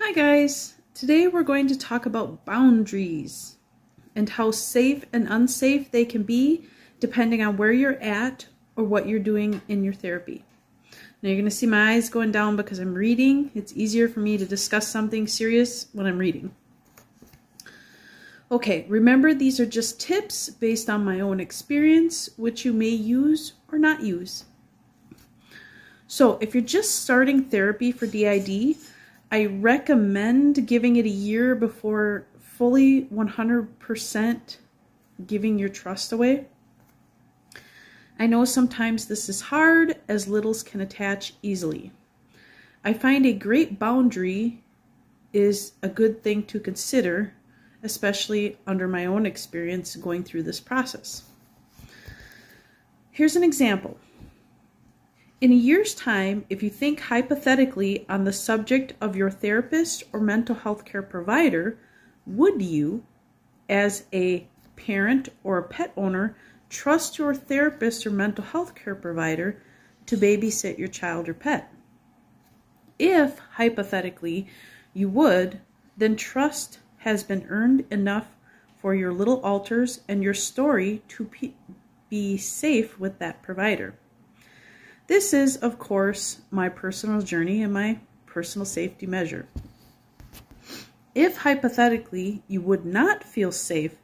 Hi guys! Today we're going to talk about boundaries and how safe and unsafe they can be depending on where you're at or what you're doing in your therapy. Now you're going to see my eyes going down because I'm reading. It's easier for me to discuss something serious when I'm reading. Okay, remember these are just tips based on my own experience, which you may use or not use. So if you're just starting therapy for DID, I recommend giving it a year before fully 100% giving your trust away. I know sometimes this is hard as littles can attach easily. I find a great boundary is a good thing to consider, especially under my own experience going through this process. Here's an example. In a year's time, if you think hypothetically on the subject of your therapist or mental health care provider, would you, as a parent or a pet owner, trust your therapist or mental health care provider to babysit your child or pet? If, hypothetically, you would, then trust has been earned enough for your little alters and your story to be safe with that provider. This is, of course, my personal journey and my personal safety measure. If hypothetically you would not feel safe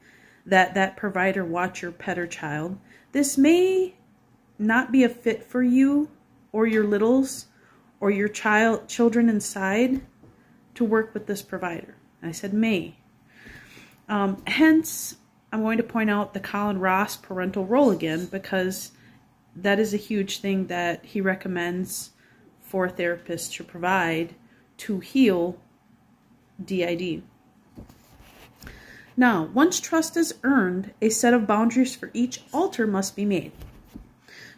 that that provider watch your pet or child, this may not be a fit for you or your littles or your child children inside to work with this provider. I said may. Um, hence, I'm going to point out the Colin Ross parental role again because that is a huge thing that he recommends for therapists to provide to heal DID. Now, once trust is earned, a set of boundaries for each alter must be made.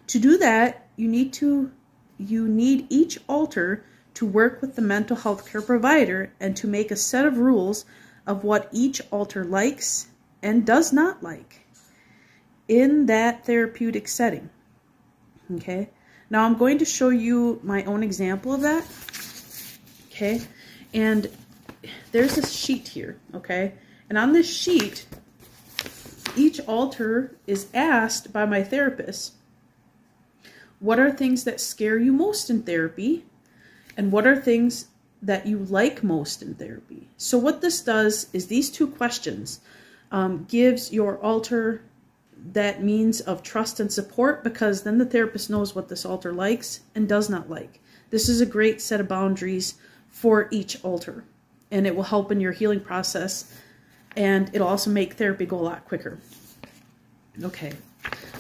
To do that, you need to you need each alter to work with the mental health care provider and to make a set of rules of what each alter likes and does not like in that therapeutic setting. Okay, now I'm going to show you my own example of that. Okay, and there's a sheet here, okay? And on this sheet, each alter is asked by my therapist, what are things that scare you most in therapy? And what are things that you like most in therapy? So what this does is these two questions um, gives your alter that means of trust and support because then the therapist knows what this alter likes and does not like. This is a great set of boundaries for each alter and it will help in your healing process and it'll also make therapy go a lot quicker. Okay,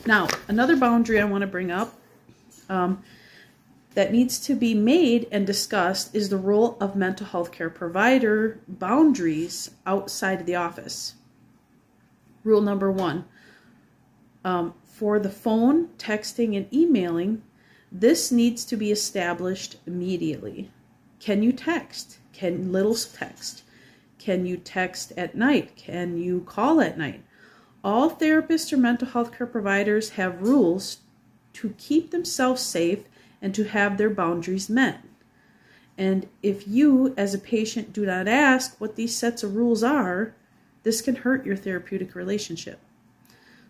now another boundary I want to bring up um, that needs to be made and discussed is the role of mental health care provider boundaries outside of the office. Rule number one, um, for the phone, texting, and emailing, this needs to be established immediately. Can you text? Can littles text? Can you text at night? Can you call at night? All therapists or mental health care providers have rules to keep themselves safe and to have their boundaries met. And if you, as a patient, do not ask what these sets of rules are, this can hurt your therapeutic relationship.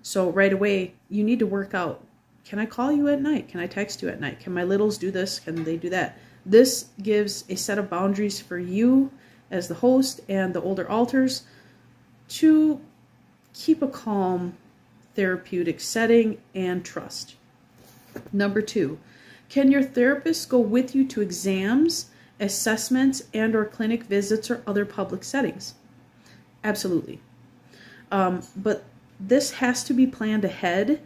So right away, you need to work out. Can I call you at night? Can I text you at night? Can my littles do this? Can they do that? This gives a set of boundaries for you as the host and the older alters to keep a calm therapeutic setting and trust. Number two, can your therapist go with you to exams, assessments, and or clinic visits or other public settings? Absolutely. Um, but this has to be planned ahead.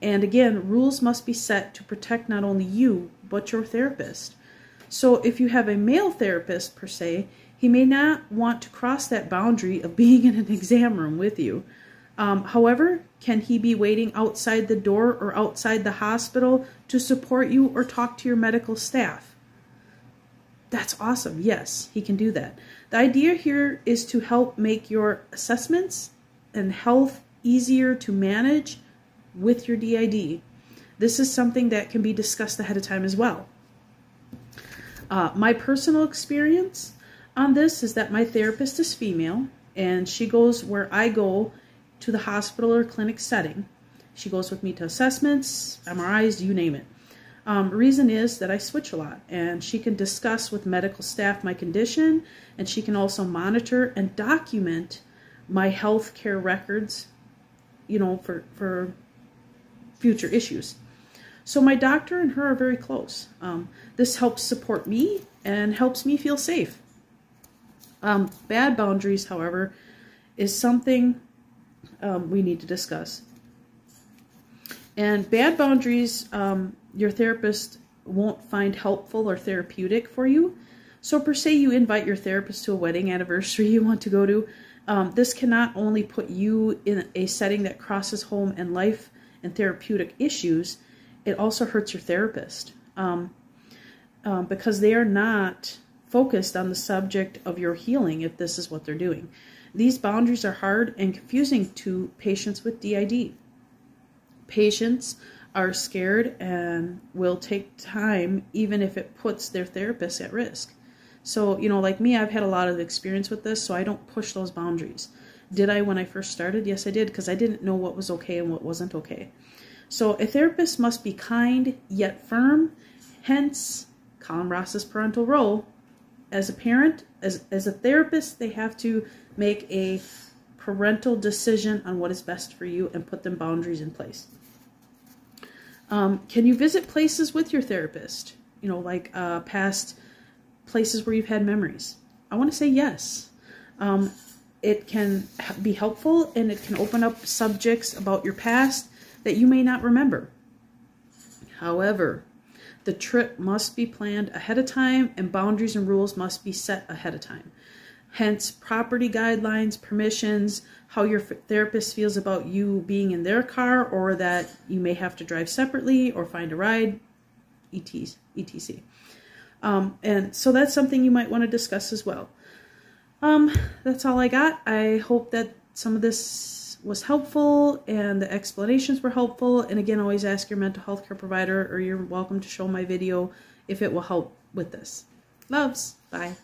And again, rules must be set to protect not only you, but your therapist. So if you have a male therapist, per se, he may not want to cross that boundary of being in an exam room with you. Um, however, can he be waiting outside the door or outside the hospital to support you or talk to your medical staff? That's awesome. Yes, he can do that. The idea here is to help make your assessments and health easier to manage with your DID. This is something that can be discussed ahead of time as well. Uh, my personal experience, on this is that my therapist is female and she goes where I go to the hospital or clinic setting. She goes with me to assessments, MRIs, you name it. Um, reason is that I switch a lot and she can discuss with medical staff my condition and she can also monitor and document my health care records, you know, for, for future issues. So my doctor and her are very close. Um, this helps support me and helps me feel safe. Um, bad boundaries, however, is something um, we need to discuss. And bad boundaries, um, your therapist won't find helpful or therapeutic for you. So per se, you invite your therapist to a wedding anniversary you want to go to. Um, this can not only put you in a setting that crosses home and life and therapeutic issues, it also hurts your therapist um, um, because they are not focused on the subject of your healing if this is what they're doing. These boundaries are hard and confusing to patients with DID. Patients are scared and will take time even if it puts their therapist at risk. So, you know, like me, I've had a lot of experience with this, so I don't push those boundaries. Did I when I first started? Yes, I did, because I didn't know what was okay and what wasn't okay. So, a therapist must be kind yet firm, hence Colin Ross's parental role. As a parent, as, as a therapist, they have to make a parental decision on what is best for you and put them boundaries in place. Um, can you visit places with your therapist? You know, like uh, past places where you've had memories? I want to say yes. Um, it can be helpful and it can open up subjects about your past that you may not remember. However, the trip must be planned ahead of time and boundaries and rules must be set ahead of time. Hence, property guidelines, permissions, how your therapist feels about you being in their car or that you may have to drive separately or find a ride, etc. etc. Um, and so that's something you might want to discuss as well. Um, that's all I got. I hope that some of this was helpful and the explanations were helpful. And again, always ask your mental health care provider or you're welcome to show my video if it will help with this. Loves. Bye.